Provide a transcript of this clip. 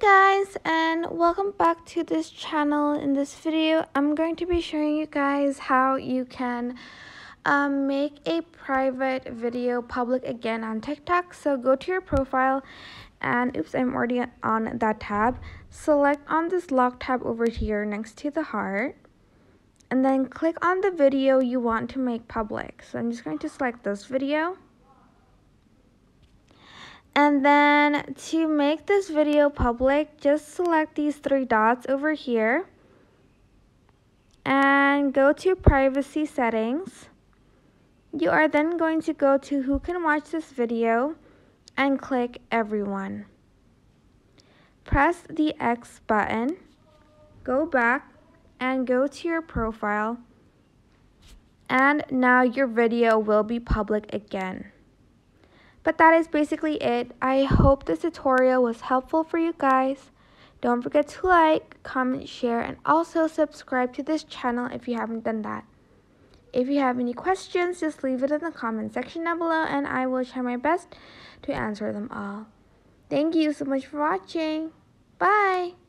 guys and welcome back to this channel. In this video i'm going to be showing you guys how you can um, make a private video public again on tiktok. So go to your profile and oops i'm already on that tab. Select on this lock tab over here next to the heart and then click on the video you want to make public. So i'm just going to select this video and then to make this video public, just select these three dots over here and go to privacy settings. You are then going to go to who can watch this video and click everyone. Press the X button, go back and go to your profile and now your video will be public again. But that is basically it. I hope this tutorial was helpful for you guys. Don't forget to like, comment, share, and also subscribe to this channel if you haven't done that. If you have any questions, just leave it in the comment section down below and I will try my best to answer them all. Thank you so much for watching. Bye!